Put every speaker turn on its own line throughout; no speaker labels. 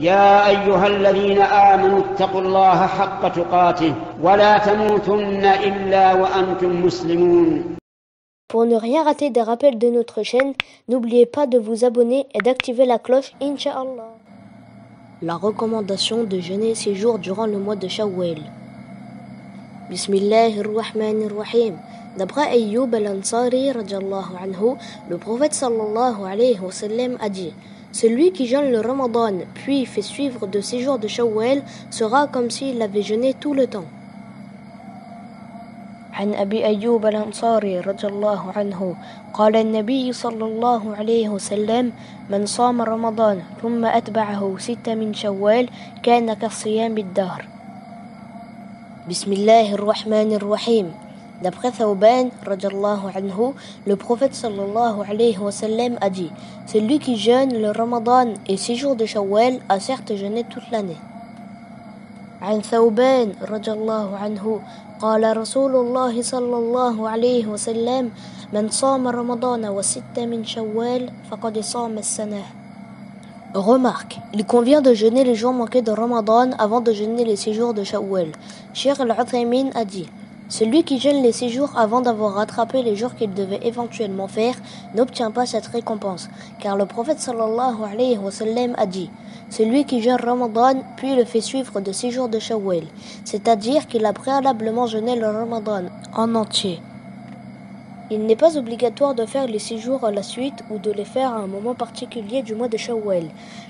يا أيها الذين آمنوا اتقوا الله حق تقاته ولا تموتن إلا وأنتم مسلمون
Pour ne rien rater des rappels de notre chaîne, n'oubliez pas de vous abonner et d'activer la cloche, Inch'Allah. La recommandation de jeûner ces jours durant le mois de Shawwal. Bismillahirrahmanirrahim. D'après Ayyub al-Ansari, anhu, le prophète sallallahu alayhi wa sallam a dit Celui qui jeûne le Ramadan puis fait suivre de ces jours de Shawwal sera comme s'il avait jeûné tout le temps. عن أبي أيوب الأنصاري رضي الله عنه قال النبي صلى الله عليه وسلم من صام رمضان ثم أتبعه ستة من شوال كان كالصيام الدهر بسم الله الرحمن الرحيم D'après Thauban, anhu, le prophète sallallahu alayhi wa sallam a dit Celui qui jeûne le Ramadan et six jours de Shawwal a certes jeûné toute l'année. عن ثوبان رضي الله عنه قال رسول الله صلى الله عليه وسلم من صام رمضان وست من شوال فقد صام السنة Remarque, il convient de jeûner les jours manqués de Ramadan avant de jeûner les six jours de Shawwal. Cheikh al-Uthaymin a dit celui qui jeûne les six jours avant d'avoir rattrapé les jours qu'il devait éventuellement faire n'obtient pas cette récompense, car le prophète sallallahu alayhi wa sallam a dit celui qui jeûne Ramadan puis le fait suivre de six jours de Shawwal, c'est-à-dire qu'il a préalablement jeûné le Ramadan en entier. Il n'est pas obligatoire de faire les six jours à la suite ou de les faire à un moment particulier du mois de Shawwal.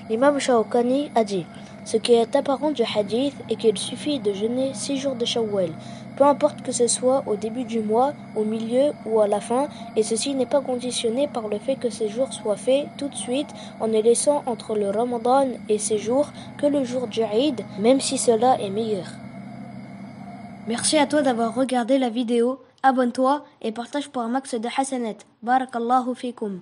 L'imam Shawkani a dit Ce qui est apparent du hadith est qu'il suffit de jeûner six jours de Shawwal, peu importe que ce soit au début du mois, au milieu ou à la fin, et ceci n'est pas conditionné par le fait que ces jours soient faits tout de suite en ne laissant entre le Ramadan et ces jours que le jour du Eid, même si cela est meilleur. Merci à toi d'avoir regardé la vidéo, abonne-toi et partage pour un max de hasanat. Barakallahu fikum.